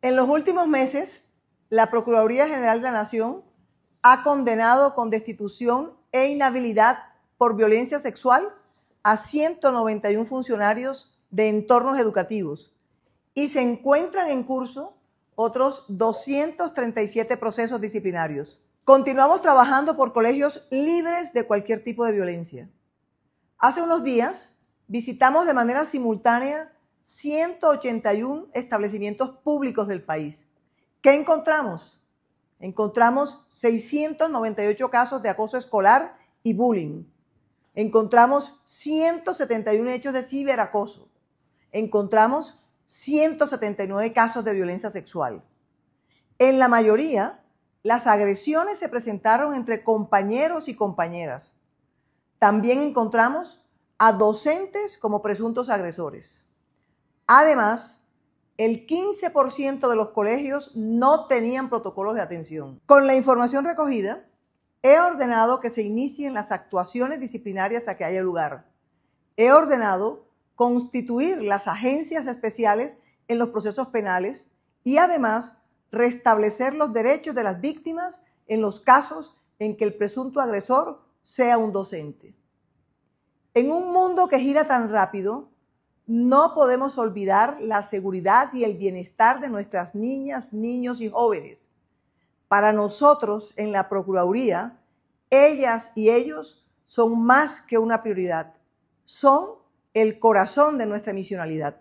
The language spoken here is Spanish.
En los últimos meses, la Procuraduría General de la Nación ha condenado con destitución e inhabilidad por violencia sexual a 191 funcionarios de entornos educativos y se encuentran en curso otros 237 procesos disciplinarios. Continuamos trabajando por colegios libres de cualquier tipo de violencia. Hace unos días visitamos de manera simultánea 181 establecimientos públicos del país. ¿Qué encontramos? Encontramos 698 casos de acoso escolar y bullying. Encontramos 171 hechos de ciberacoso. Encontramos 179 casos de violencia sexual. En la mayoría, las agresiones se presentaron entre compañeros y compañeras. También encontramos a docentes como presuntos agresores. Además, el 15% de los colegios no tenían protocolos de atención. Con la información recogida, he ordenado que se inicien las actuaciones disciplinarias a que haya lugar. He ordenado constituir las agencias especiales en los procesos penales y además restablecer los derechos de las víctimas en los casos en que el presunto agresor sea un docente. En un mundo que gira tan rápido, no podemos olvidar la seguridad y el bienestar de nuestras niñas, niños y jóvenes. Para nosotros en la Procuraduría, ellas y ellos son más que una prioridad, son el corazón de nuestra misionalidad.